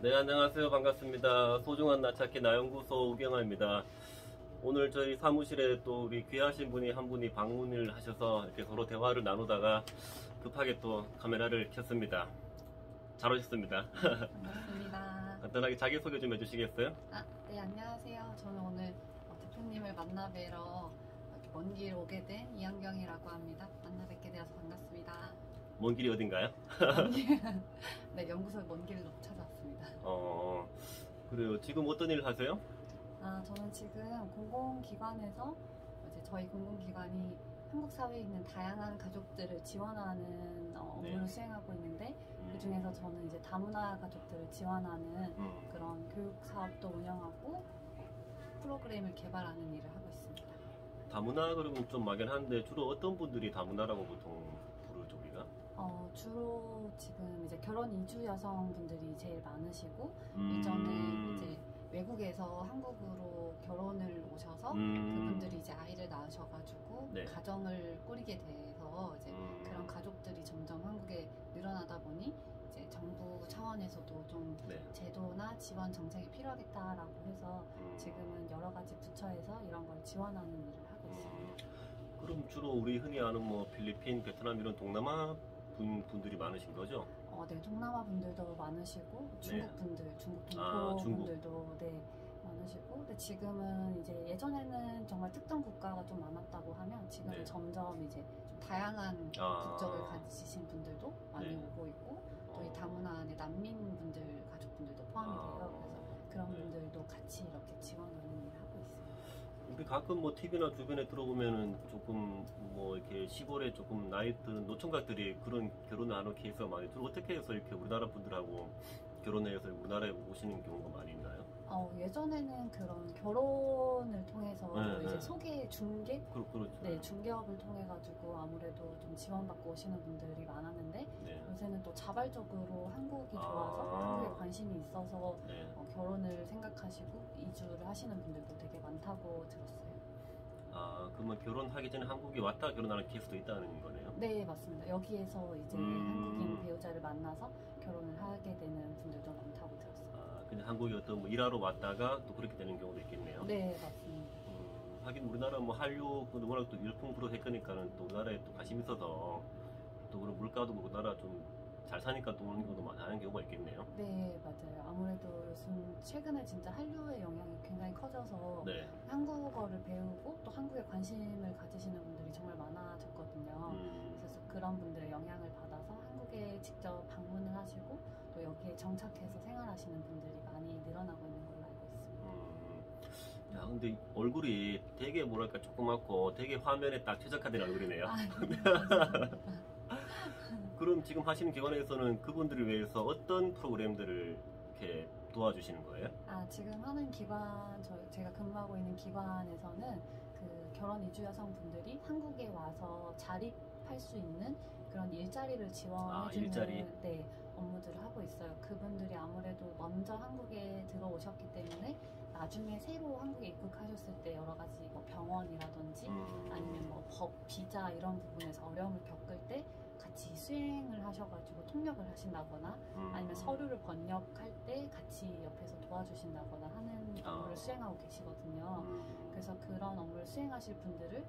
네, 안녕하세요. 반갑습니다. 소중한 나찾기 나연구소 우경아입니다. 오늘 저희 사무실에 또 우리 귀하신 분이 한 분이 방문을 하셔서 이렇게 서로 대화를 나누다가 급하게 또 카메라를 켰습니다. 잘 오셨습니다. 반갑습니다. 간단하게 자기소개 좀 해주시겠어요? 아, 네, 안녕하세요. 저는 오늘 어, 대표님을 만나 뵈러 먼 길 오게 된 이한경이라고 합니다. 만나 뵙게 되어서 반갑습니다. 먼 길이 어딘가요? 네, 연구소에 먼 길로 찾아왔습니다. 어, 그래요. 지금 어떤 일 하세요? 아, 저는 지금 공공기관에서 이제 저희 공공기관이 한국 사회에 있는 다양한 가족들을 지원하는 어, 업무를 네. 수행하고 있는데 음, 그 중에서 저는 이제 다문화 가족들을 지원하는 음, 그런 교육 사업도 운영하고 프로그램을 개발하는 일을 하고 있습니다. 다문화 그러면 좀 막연한데 주로 어떤 분들이 다문화라고 보통? 어, 주로 지금 이제 결혼 이주 여성분들이 제일 많으시고 음, 이전에 이제 외국에서 한국으로 결혼을 오셔서 음, 그분들이 이제 아이를 낳으셔가지고 네. 가정을 꾸리게 돼서 이제 음, 그런 가족들이 점점 한국에 늘어나다 보니 이제 정부 차원에서도 좀 네. 제도나 지원 정책이 필요하겠다라고 해서 음, 지금은 여러 가지 부처에서 이런 걸 지원하는 일을 하고 있습니다. 음, 그럼 주로 우리 흔히 아는 뭐 필리핀, 베트남 이런 동남아 분, 분들이 많으신 거죠? 어, 네, 동남아 분들도 많으시고 중국 분들, 중국 동포 네. 아, 중국. 분들도 네 많으시고, 근데 지금은 이제 예전에는 정말 특정 국가가 좀 많았다고 하면 지금은 네. 점점 이제 좀 다양한 아. 국적을 가지신 분들도 많이 네. 오고 있고, 또이 어, 다문화 안에 난민 분들 가족분들도 포함이 돼요. 그래서 그런 네. 분들도 같이 이렇게 지원하는 가끔 뭐 TV나 주변에 들어보면은 조금 뭐 이렇게 시골에 조금 나이 든 노총각들이 그런 결혼을 하는 케이스가 많이 주로 어떻게 해서 이렇게 우리나라 분들하고 결혼해서 우리나라에 오시는 경우가 많이 있나요? 어, 예전에는 그런 결혼을 통해서 네, 이제 네. 소개 중개 그렇, 그렇죠. 네, 중개업을 통해 가지고 아무래도 좀 지원받고 오시는 분들이 많았는데 네. 요새는 또 자발적으로 한국이 아. 좋아서 한국에 관심이 있어서 네. 어, 결혼을 생각하시고 이주를 하시는 분들도 되게 많다고 들었어요. 아, 그러면 결혼하기 전에 한국에 왔다 결혼하는 케이스도 있다는 거네요? 네, 맞습니다. 여기에서 이제 음. 한국인 배우자를 만나서 결혼을 하게 되는 분들도 많다고 들었어요. 아, 근데 한국에 어떤 뭐 일하러 왔다가 또 그렇게 되는 경우도 있겠네요. 네, 맞습니다. 음, 하긴 우리나라 뭐 한류 그 워낙 또 일품 프로테크니까는 또 우리나라에 또 관심 있어서 또 그런 물가도 그렇고 우리나라 좀 잘 사니까 또 오는 경우도 많은 경우가 있겠네요. 네, 맞아요. 아무래도 요즘 최근에 진짜 한류의 영향이 굉장히 커져서 네. 한국어를 배우고 또 한국에 관심을 가지시는 분들이 정말 많아졌거든요. 음, 그래서 그런 분들의 영향을 받아서 한국에 직접 방문을 하시고 또 여기에 정착해서 생활하시는 분들이 많이 늘어나고 있는 걸로 알고 있습니다. 음. 야, 근데 얼굴이 되게 뭐랄까 조그맣고 되게 화면에 딱 최적화된 얼굴이네요. 아, 네. 그럼 지금 하시는 기관에서는 그분들을 위해서 어떤 프로그램들을 이렇게 도와주시는 거예요? 아, 지금 하는 기관, 저, 제가 근무하고 있는 기관에서는 그 결혼 이주 여성분들이 한국에 와서 자립할 수 있는 그런 일자리를 지원해주는 아, 일자리. 네, 업무들을 하고 있어요. 그분들이 아무래도 먼저 한국에 들어오셨기 때문에 나중에 새로 한국에 입국하셨을 때 여러 가지 뭐 병원이라든지 음, 아니면 뭐 법, 비자 이런 부분에서 어려움을 겪을 때 같이 수행을 하셔가지고 통역을 하신다거나 음, 아니면 서류를 번역할 때 같이 옆에서 도와주신다거나 하는 아. 업무를 수행하고 계시거든요. 음, 그래서 그런 업무를 수행하실 분들을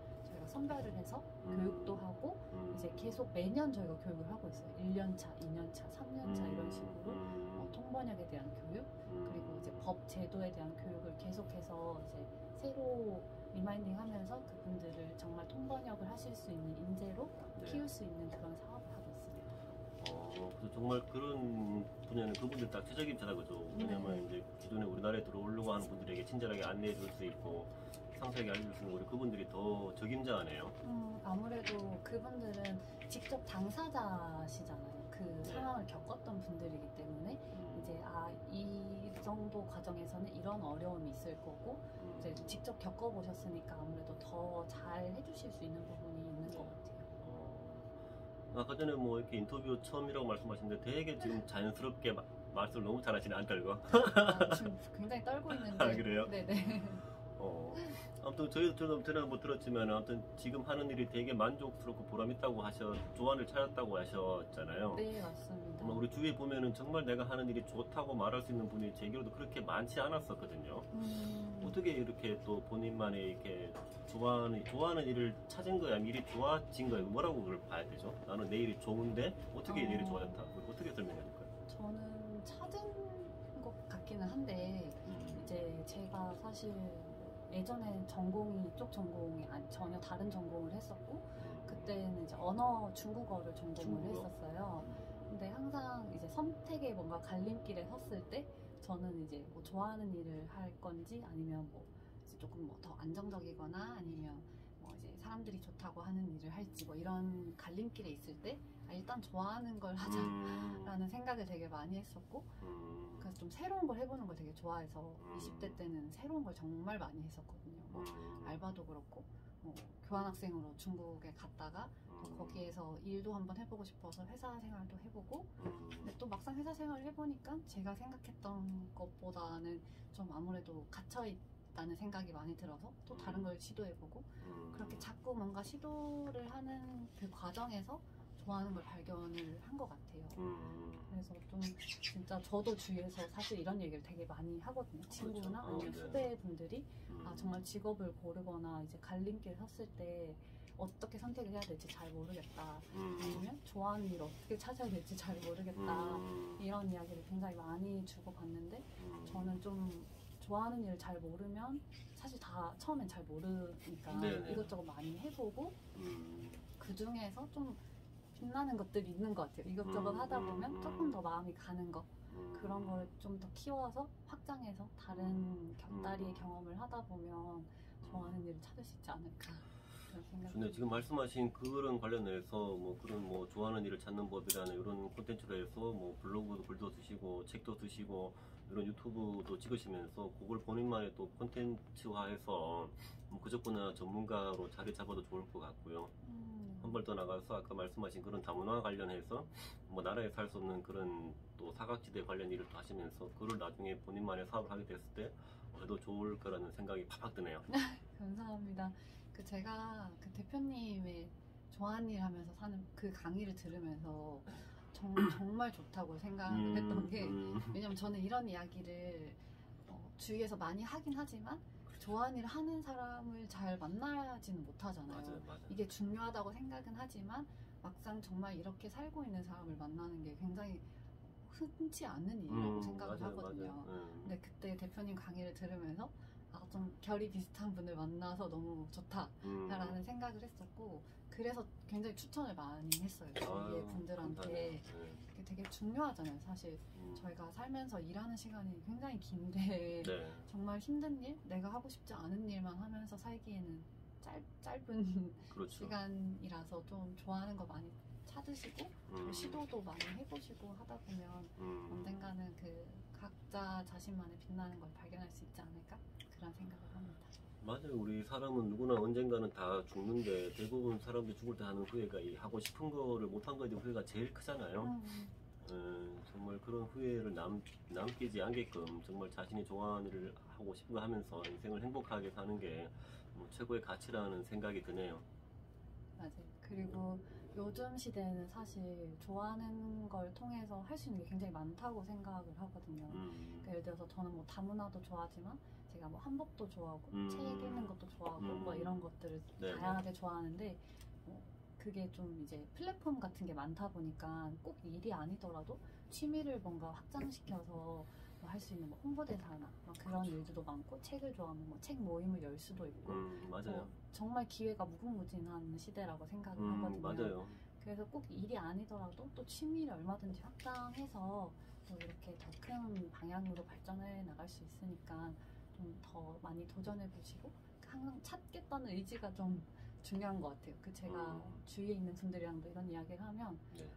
선별을 해서 음. 교육도 하고 음, 이제 계속 매년 저희가 교육을 하고 있어요. 1년차, 2년차, 3년차 음, 이런 식으로 음, 어, 통번역에 대한 교육 음, 그리고 이제 법 제도에 대한 교육을 계속해서 이제 새로 reminding 하면서 그분들을 정말 통번역을 하실 수 있는 인재로 네. 키울 수 있는 그런 사업을 하고 있습니다. 어, 그래서 정말 그런 분야는 그분들 딱 최적임자다 그죠. 이제 기존에 우리나라에 들어오려고 하는 분들에게 친절하게 안내해 줄 수 있고 상세하게 알려줄 수 있는 우리 그분들이 더 적임자네요. 음, 아무래도 그분들은 직접 당사자시잖아요. 그 네. 상황을 겪었던 분들이기 때문에 음, 이제 아 이 정도 과정에서는 이런 어려움이 있을 거고 음, 이제 직접 겪어보셨으니까 아무래도 더 잘 해주실 수 있는 부분이 있는 것 같아요. 어, 아까 전에 뭐 이렇게 인터뷰 처음이라고 말씀하셨는데 되게 지금 자연스럽게 마- 말씀을 너무 잘하시네 안 떨고. 아, 지금 굉장히 떨고 있는데. 아, 그래요? 네네. 어. 아무튼 저희도 저도 전에 한번 들었지만 아무튼 지금 하는 일이 되게 만족스럽고 보람있다고 하셔 조안을 찾았다고 하셨잖아요. 네, 맞습니다. 우리 주위에 보면은 정말 내가 하는 일이 좋다고 말할 수 있는 분이 제게로도 그렇게 많지 않았었거든요. 음, 어떻게 이렇게 또 본인만의 이렇게 좋아하는 좋아하는 일을 찾은 거야? 일이 좋아진 거야? 뭐라고 그걸 봐야 되죠? 나는 내 일이 좋은데 어떻게 내 일이 어. 좋아졌다? 어떻게 설명해야 될까요? 저는 찾은 것 같기는 한데 음. 이제 제가 사실 예전에 전공이 이쪽 전공이 아니, 전혀 다른 전공을 했었고 그때는 이제 언어 중국어를 전공을 중국어? 했었어요. 근데 항상 이제 선택에 뭔가 갈림길에 섰을 때 저는 이제 뭐 좋아하는 일을 할 건지 아니면 뭐 조금 뭐 더 안정적이거나 아니면 사람들이 좋다고 하는 일을 할지 뭐 이런 갈림길에 있을 때 아, 일단 좋아하는 걸 하자라는 음. 생각을 되게 많이 했었고 음. 그래서 좀 새로운 걸 해보는 걸 되게 좋아해서 음. 20대 때는 새로운 걸 정말 많이 했었거든요. 뭐 음. 알바도 그렇고 뭐 교환학생으로 중국에 갔다가 또 음. 거기에서 일도 한번 해보고 싶어서 회사 생활도 해보고 음. 근데 또 막상 회사 생활을 해보니까 제가 생각했던 것보다는 좀 아무래도 갇혀 있 다는 생각이 많이 들어서 또 다른 걸 시도해보고 음. 그렇게 자꾸 뭔가 시도를 하는 그 과정에서 좋아하는 걸 발견을 한 것 같아요. 음. 그래서 좀 진짜 저도 주위에서 사실 이런 얘기를 되게 많이 하거든요. 친구나 그렇죠. 아니면 어, 네. 후배분들이 음. 아 정말 직업을 고르거나 이제 갈림길 섰을 때 어떻게 선택을 해야 될지 잘 모르겠다. 음. 아니면 좋아하는 일 어떻게 찾아야 될지 잘 모르겠다. 음. 이런 이야기를 굉장히 많이 주고 받는데 음. 저는 좀 좋아하는 일을 잘 모르면 사실 다 처음엔 잘 모르니까 네네. 이것저것 많이 해보고 음. 그 중에서 좀 빛나는 것들이 있는 것 같아요. 이것저것 음, 하다 음, 보면 음. 조금 더 마음이 가는 것 음. 그런 걸 좀 더 키워서 확장해서 다른 곁다리의 음. 경험을 하다 보면 좋아하는 일을 찾을 수 있지 않을까 네, 지금 말씀하신 그런 관련해서 뭐 그런 뭐 좋아하는 일을 찾는 법이라는 이런 콘텐츠로 해서 뭐 블로그도 글도 쓰시고 책도 쓰시고 이런 유튜브도 찍으시면서 그걸 본인만의 또 콘텐츠화해서 뭐 그저거나 전문가로 자리 잡아도 좋을 것 같고요. 음, 한발 더 나가서 아까 말씀하신 그런 다문화 관련해서 뭐 나라에 살 수 없는 그런 또 사각지대 관련 일을 또 하시면서 그걸 나중에 본인만의 사업을 하게 됐을 때 그래도 좋을 거라는 생각이 팍팍 드네요. 감사합니다. 그 제가 그 대표님의 좋아하는 일 하면서 사는 그 강의를 들으면서 정, 정말 좋다고 생각을 했던 게 음, 왜냐면 저는 이런 이야기를 어, 주위에서 많이 하긴 하지만 좋아하는 일을 하는 사람을 잘 만나지는 못하잖아요. 맞아요, 맞아요. 이게 중요하다고 생각은 하지만 막상 정말 이렇게 살고 있는 사람을 만나는 게 굉장히 흔치 않은 일이라고 음, 생각을 맞아요, 하거든요. 음. 근데 그때 대표님 강의를 들으면서 아, 좀 결이 비슷한 분을 만나서 너무 좋다라는 음. 생각을 했었고 그래서 굉장히 추천을 많이 했어요. 주위의 아유, 분들한테. 네. 그게 되게 중요하잖아요. 사실 음. 저희가 살면서 일하는 시간이 굉장히 긴데 네. 정말 힘든 일, 내가 하고 싶지 않은 일만 하면서 살기에는 짧, 짧은 그렇죠. 시간이라서 좀 좋아하는 거 많이 찾으시고 또 음. 시도도 많이 해보시고 하다 보면 음. 언젠가는 그 각자 자신만의 빛나는 걸 발견할 수 있지 않을까 그런 생각을 합니다. 맞아요. 우리 사람은 누구나 언젠가는 다 죽는데 대부분 사람들이 죽을 때 하는 후회가 이 하고 싶은 거를 못한 거에 대한 후회가 제일 크잖아요. 음, 음, 정말 그런 후회를 남, 남기지 않게끔 정말 자신이 좋아하는 일을 하고 싶은 거 하면서 인생을 행복하게 사는 게 뭐 최고의 가치라는 생각이 드네요. 맞아요. 그리고 요즘 시대에는 사실 좋아하는 걸 통해서 할 수 있는 게 굉장히 많다고 생각을 하거든요. 음. 그러니까 예를 들어서 저는 뭐 다문화도 좋아하지만 제가 뭐 한복도 좋아하고 음. 책 읽는 것도 좋아하고 음. 뭐 이런 것들을 네. 다양하게 좋아하는데 뭐 그게 좀 이제 플랫폼 같은 게 많다 보니까 꼭 일이 아니더라도 취미를 뭔가 확장시켜서 뭐 할 수 있는 뭐 홍보대사나 뭐 그런 일들도 많고 책을 좋아하면 뭐 책 모임을 열 수도 있고 음, 맞아요. 뭐 정말 기회가 무궁무진한 시대라고 생각을 음, 하거든요. 맞아요. 그래서 꼭 일이 아니더라도 또 취미를 얼마든지 확장해서 또 이렇게 더 큰 방향으로 발전해 나갈 수 있으니까 좀 더 많이 도전해 보시고 항상 찾겠다는 의지가 좀 중요한 것 같아요. 그 제가 음. 주위에 있는 분들이랑도 이런 이야기를 하면 네.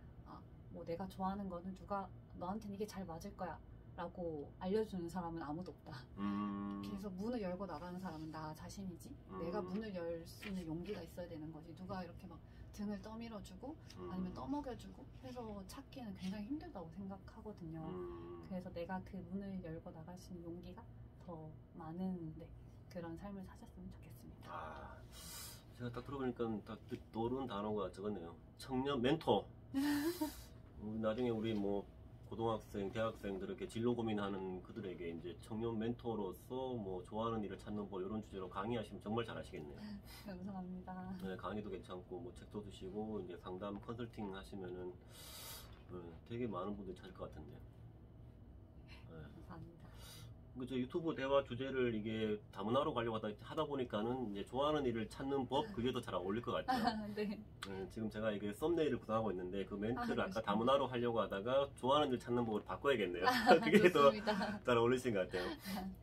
뭐 내가 좋아하는 거는 누가 너한테는 이게 잘 맞을 거야 라고 알려주는 사람은 아무도 없다. 음, 그래서 문을 열고 나가는 사람은 나 자신이지. 음. 내가 문을 열 수 있는 용기가 있어야 되는 거지. 누가 이렇게 막 등을 떠밀어주고 음, 아니면 떠먹여주고 해서 찾기는 굉장히 힘들다고 생각하거든요. 음, 그래서 내가 그 문을 열고 나갈 수 있는 용기가 더 많은데 그런 삶을 사셨으면 좋겠습니다. 아, 제가 딱 들어보니까 딱 떠오르는 단어가 저거네요. 청년 멘토. 우리 나중에 우리 뭐 고등학생, 대학생들 이렇게 진로 고민하는 그들에게 이제 청년 멘토로서 뭐 좋아하는 일을 찾는 법 이런 주제로 강의하시면 정말 잘하시겠네요. 감사합니다. 네, 강의도 괜찮고 뭐 책도 드시고 이제 상담 컨설팅 하시면은 네, 되게 많은 분들이 찾을 것 같은데. 네. 그저 유튜브 대화 주제를 이게 다문화로 가려고 하다, 하다 보니까는 이제 좋아하는 일을 찾는 법 그게 더 잘 어울릴 것 같아요. 네. 네, 지금 제가 이게 썸네일을 구성하고 있는데 그 멘트를 아, 아, 까. 다문화로 하려고 하다가 좋아하는 일 찾는 법을 바꿔야겠네요. 그게 더. 잘 어울리신 것 같아요.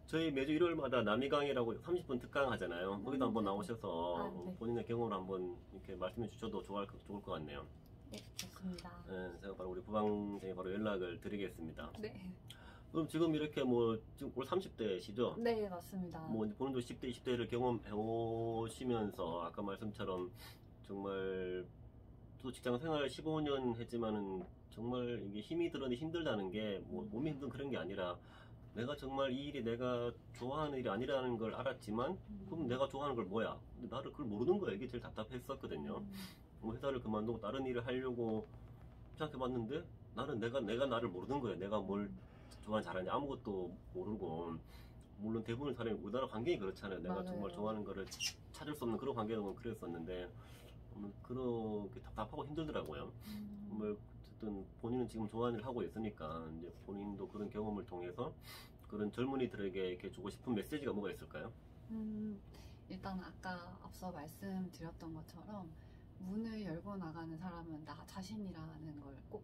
저희 매주 일요일마다 남이강이라고 30분 특강 하잖아요. 거기도 음, 한번 네. 나오셔서 아, 네. 본인의 경험을 한번 이렇게 말씀해 주셔도 좋을, 것- 좋을 것 같네요. 네, 좋습니다. 네, 제가 바로 우리 부방장에 바로 연락을 드리겠습니다. 네. 그럼 지금 이렇게 뭐 지금 올 30대시죠? 네, 맞습니다. 뭐 이제 본인도 10대, 20대를 경험해 오시면서 아까 말씀처럼 정말 또 직장 생활 15년 했지만은 정말 이게 힘이 들어니 힘들다는 게 뭐 몸이 힘든 그런 게 아니라 내가 정말 이 일이 내가 좋아하는 일이 아니라는 걸 알았지만 그럼 내가 좋아하는 걸 뭐야? 근데 나를 그걸 모르는 거야. 이게 제일 답답했었거든요. 음, 뭐 회사를 그만두고 다른 일을 하려고 생각해 봤는데 나는 내가 내가 나를 모르는 거야. 내가 뭘 좋아하는 잘하는지 아무것도 모르고 물론 대부분 사람이 우리나라 환경이 그렇잖아요. 내가 맞아요. 정말 좋아하는 거를 찾을 수 없는 그런 환경은 그랬었는데 음, 그렇게 답답하고 힘들더라고요. 음, 정말 어쨌든 본인은 지금 좋아하는 일을 하고 있으니까 이제 본인도 그런 경험을 통해서 그런 젊은이들에게 이렇게 주고 싶은 메시지가 뭐가 있을까요? 음, 일단 아까 앞서 말씀드렸던 것처럼 문을 열고 나가는 사람은 나 자신이라는 걸꼭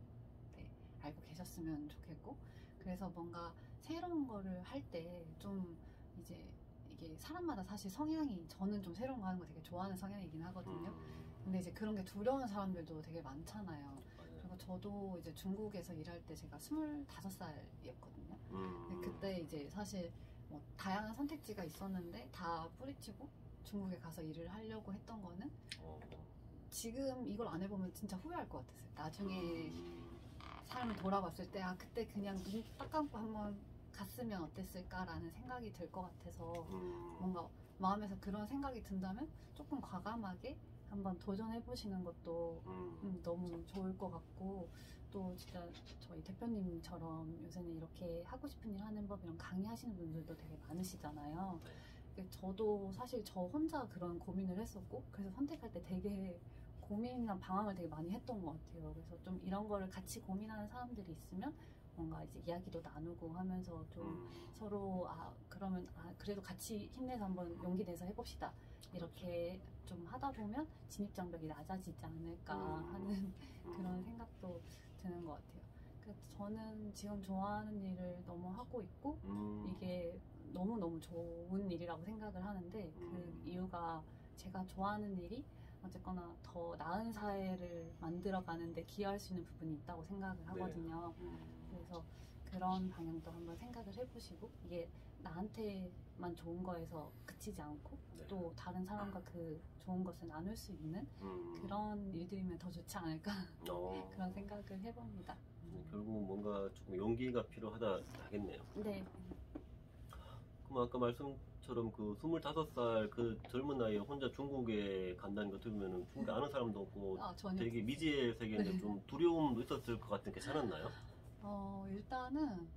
네, 알고 계셨으면 좋겠고 그래서 뭔가 새로운 거를 할 때 좀 이제 이게 사람마다 사실 성향이 저는 좀 새로운 거 하는 거 되게 좋아하는 성향이긴 하거든요. 음, 근데 이제 그런 게 두려운 사람들도 되게 많잖아요. 그리고 저도 이제 중국에서 일할 때 제가 25살이었거든요. 음, 근데 그때 이제 사실 뭐 다양한 선택지가 있었는데 다 뿌리치고 중국에 가서 일을 하려고 했던 거는 어, 지금 이걸 안 해보면 진짜 후회할 것 같았어요. 나중에 음, 삶을 돌아봤을 때 아 그때 그냥 눈 딱 감고 한번 갔으면 어땠을까라는 생각이 들 것 같아서 음, 뭔가 마음에서 그런 생각이 든다면 조금 과감하게 한번 도전해 보시는 것도 음, 음, 너무 좋을 것 같고 또 진짜 저희 대표님처럼 요새는 이렇게 하고 싶은 일 하는 법 이런 강의하시는 분들도 되게 많으시잖아요. 네. 저도 사실 저 혼자 그런 고민을 했었고 그래서 선택할 때 되게 고민이나 방황을 되게 많이 했던 것 같아요. 그래서 좀 이런 거를 같이 고민하는 사람들이 있으면 뭔가 이제 이야기도 나누고 하면서 좀 음, 서로 아 그러면 아 그래도 같이 힘내서 한번 용기 내서 해봅시다 이렇게 좀 하다 보면 진입 장벽이 낮아지지 않을까 음. 하는 음, 그런 생각도 드는 것 같아요. 그래서 저는 지금 좋아하는 일을 너무 하고 있고 음, 이게 너무 너무 좋은 일이라고 생각을 하는데 그 음. 이유가 제가 좋아하는 일이 어쨌거나 더 나은 사회를 만들어가는데 기여할 수 있는 부분이 있다고 생각을 하거든요. 음, 그래서 그런 방향도 한번 생각을 해보시고 이게 나한테만 좋은 거에서 그치지 않고 네. 또 다른 사람과 그 좋은 것을 나눌 수 있는 음, 그런 일들이면 더 좋지 않을까 어, 그런 생각을 해봅니다. 음, 결국 뭔가 조금 용기가 필요하다 하겠네요. 네, 그럼 아까 말씀 처럼 그 25살 그 젊은 나이에 혼자 중국에 간다는 거 들으면은 중국에 아는 사람도 없고 아 전혀 되게 미지의 세계인데 네. 좀 두려움도 있었을 것 같은 게 괜찮았나요? 어, 일단은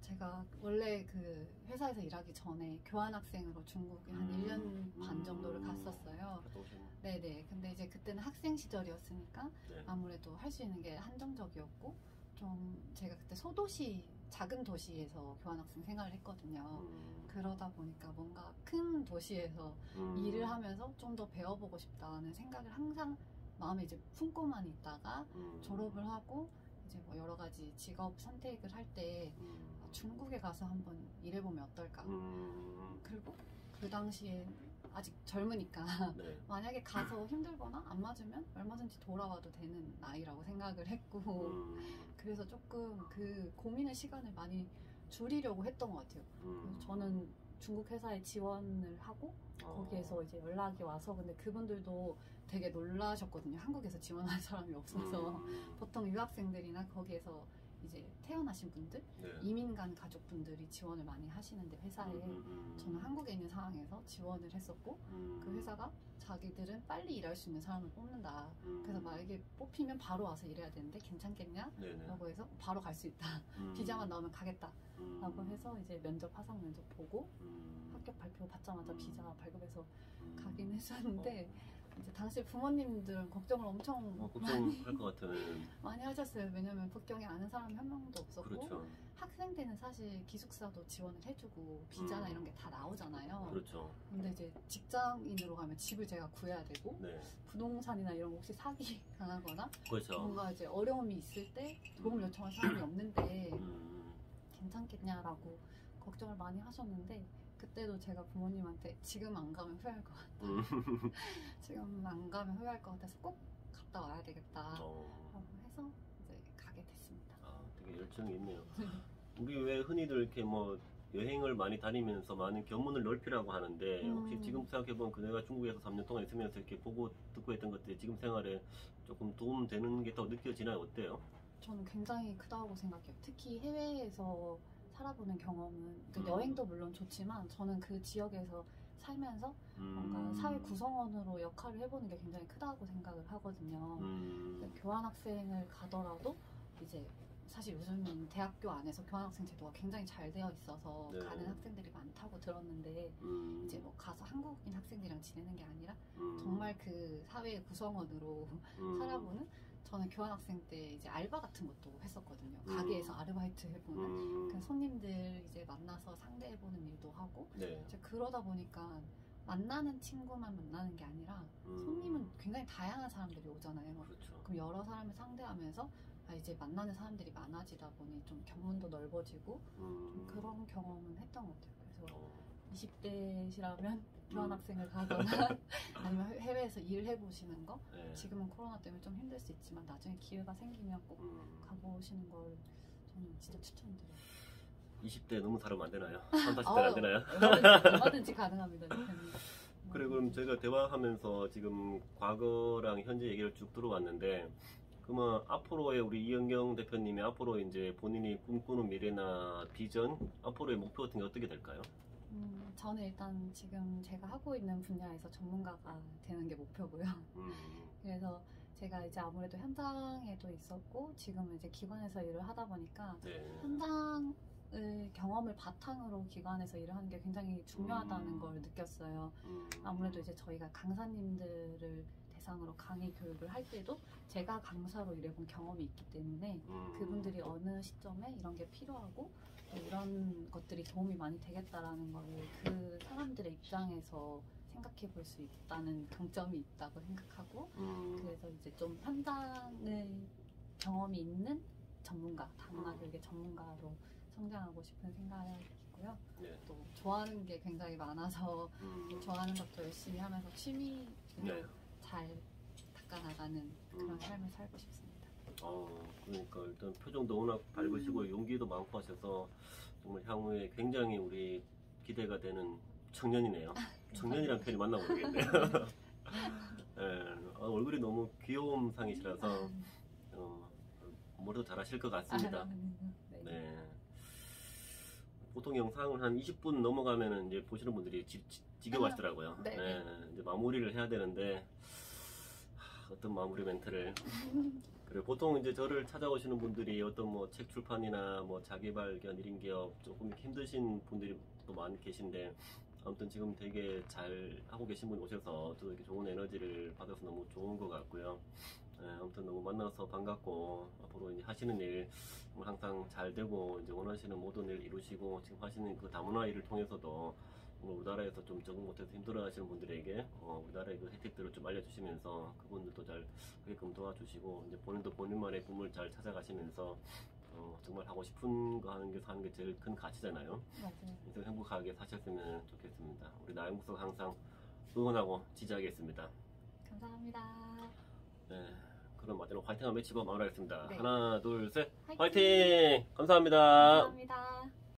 제가 원래 그 회사에서 일하기 전에 교환학생으로 중국에 한 음, 1년 반 정도를 음. 갔었어요. 갔다 오셨나요? 네네. 근데 이제 그때는 학생 시절이었으니까 네. 아무래도 할 수 있는 게 한정적이었고 좀 제가 그때 소도시 작은 도시에서 교환학생 생활을 했거든요. 음, 그러다 보니까 뭔가 큰 도시에서 음, 일을 하면서 좀 더 배워보고 싶다는 생각을 항상 마음에 이제 품고만 있다가 음, 졸업을 하고 이제 뭐 여러 가지 직업 선택을 할때 음, 중국에 가서 한번 일해보면 어떨까. 음, 그리고 그 당시에 아직 젊으니까. 네. 만약에 가서 힘들거나 안 맞으면 얼마든지 돌아와도 되는 나이라고 생각을 했고. 음, 그래서 조금 그 고민의 시간을 많이 줄이려고 했던 것 같아요. 음, 그래서 저는 중국 회사에 지원을 하고 어, 거기에서 이제 연락이 와서 근데 그분들도 되게 놀라셨거든요. 한국에서 지원할 사람이 없어서. 음, 보통 유학생들이나 거기에서 이제 태어나신 분들, 네. 이민 간 가족분들이 지원을 많이 하시는데 회사에 음, 음, 저는 한국에 있는 상황에서 지원을 했었고 음, 그 회사가 자기들은 빨리 일할 수 있는 사람을 뽑는다. 음, 그래서 만약에 뽑히면 바로 와서 일해야 되는데 괜찮겠냐? 네네. 라고 해서 바로 갈 수 있다. 음, 비자만 나오면 가겠다. 음, 라고 해서 이제 면접, 화상 면접 보고 음, 합격 발표 받자마자 음. 비자 발급해서 음, 가긴 했었는데 이제 당시 부모님들은 걱정을 엄청 어, 많이, 걱정할 것 같은 많이 하셨어요. 왜냐면 북경에 아는 사람이 한 명도 없었고 그렇죠. 학생 때는 사실 기숙사도 지원을 해주고 비자나 음. 이런 게 다 나오잖아요. 그렇죠. 근데 이제 직장인으로 가면 집을 제가 구해야 되고 네. 부동산이나 이런 거 혹시 사기 당하거나 그렇죠. 뭔가 이제 어려움이 있을 때 도움을 요청할 사람이 없는데 음, 괜찮겠냐라고 걱정을 많이 하셨는데 그때도 제가 부모님한테 지금 안 가면 후회할 것 같다. 음. 지금 안 가면 후회할 것 같아서 꼭 갔다 와야 되겠다. 어, 라고 해서 이제 가게 됐습니다. 아, 되게 열정이 있네요. 우리 왜 흔히들 이렇게 뭐 여행을 많이 다니면서 많은 견문을 넓히라고 하는데 혹시 음. 지금 생각해보면 그네가 중국에서 3년 동안 있으면서 이렇게 보고 듣고 했던 것들이 지금 생활에 조금 도움되는 게 더 느껴지나요? 어때요? 저는 굉장히 크다고 생각해요. 특히 해외에서 살아보는 경험은 그 음. 여행도 물론 좋지만 저는 그 지역에서 살면서 뭔가 음, 사회 구성원으로 역할을 해보는 게 굉장히 크다고 생각을 하거든요. 음, 교환학생을 가더라도 이제 사실 요즘은 대학교 안에서 교환학생 제도가 굉장히 잘 되어 있어서 네. 가는 학생들이 많다고 들었는데 음, 이제 뭐 가서 한국인 학생들이랑 지내는 게 아니라 음, 정말 그 사회의 구성원으로 음, 살아보는 저는 교환학생 때 이제 알바 같은 것도 했었거든요. 음. 가게에서 아르바이트 해보는 음, 그 손님들 이제 만나서 상대해보는 일도 하고 네. 이제 그러다 보니까 만나는 친구만 만나는 게 아니라 음, 손님은 굉장히 다양한 사람들이 오잖아요. 그렇죠. 그럼 여러 사람을 상대하면서 아, 이제 만나는 사람들이 많아지다 보니 좀 견문도 넓어지고 좀 음, 그런 경험은 했던 것 같아요. 그래서 어, 20대시라면 교환학생을 가거나 아니면 해- 해외에서 일을 해보시는 거 네. 지금은 코로나 때문에 좀 힘들 수 있지만 나중에 기회가 생기면 꼭 음, 가보시는 걸 저는 진짜 추천드려요. 20대 너무 다르면 안 되나요? 30, 40대는 안 되나요? 얼마든지, 가능합니다. 저는. 그래 그럼 저희가 대화하면서 지금 과거랑 현재 얘기를 쭉 들어왔는데 그러면 앞으로의 우리 이영경 대표님이 앞으로 이제 본인이 꿈꾸는 미래나 비전 앞으로의 목표 같은 게 어떻게 될까요? 음, 저는 일단 지금 제가 하고 있는 분야에서 전문가가 되는 게 목표고요. 음, 그래서 제가 이제 아무래도 현장에도 있었고 지금은 이제 기관에서 일을 하다 보니까 네. 현장 을 경험을 바탕으로 기관에서 일을 하는 게 굉장히 중요하다는 음. 걸 느꼈어요. 음, 아무래도 이제 저희가 강사님들을 대상으로 강의 교육을 할 때도 제가 강사로 일해본 경험이 있기 때문에 음, 그분들이 어느 시점에 이런 게 필요하고 또 이런 것들이 도움이 많이 되겠다라는 거를 그 사람들의 입장에서 생각해 볼 수 있다는 강점이 있다고 생각하고 음, 그래서 이제 좀 현장을 경험이 있는 전문가, 당나교육의 전문가로 성장하고 싶은 생각이고요. 네. 또 좋아하는 게 굉장히 많아서 음, 좋아하는 것도 열심히 하면서 취미로 네. 잘 닦아나가는 그런 음. 삶을 살고 싶습니다. 어, 그러니까 일단 표정도 워낙 밝으시고 용기도 많고 하셔서 정말 향후에 굉장히 우리 기대가 되는 청년이네요. 청년이란 표현이 맞나 모르겠네요. 예, 아, 얼굴이 너무 귀여운 상이시라서 어, 뭐래도 잘하실 것 같습니다. 네. 네. 보통 영상을 한 20분 넘어가면은 이제 보시는 분들이 지, 지, 겨워하시더라고요 네. 이제 마무리를 해야 되는데 하, 어떤 마무리 멘트를 그리고 보통 이제 저를 찾아오시는 분들이 어떤 뭐 책 출판이나 뭐 자기 발견 1인 기업 조금 힘드신 분들이 또 많이 계신데 아무튼 지금 되게 잘 하고 계신 분이 오셔서 저도 이렇게 좋은 에너지를 받아서 너무 좋은 것 같고요. 만나서 반갑고 앞으로 이제 하시는 일 항상 잘 되고 이제 원하시는 모든 일 이루시고 지금 하시는 그 다문화 일을 통해서도 우리나라에서 좀 적응 못해서 힘들어하시는 분들에게 어, 우리나라의 그 혜택들을 좀 알려주시면서 그분들도 잘 그게끔 도와주시고 이제 본인도 본인만의 꿈을 잘 찾아가시면서 어, 정말 하고 싶은 거 하는 게 사는 게 제일 큰 가치잖아요. 맞아요. 인생 행복하게 사셨으면 좋겠습니다. 우리 나영국석 항상 응원하고 지지하겠습니다. 감사합니다. 네, 그럼 마지막 화이팅 한번 외치고 마무리하겠습니다. 네. 하나, 둘, 셋, 화이팅! 화이팅! 감사합니다. 감사합니다.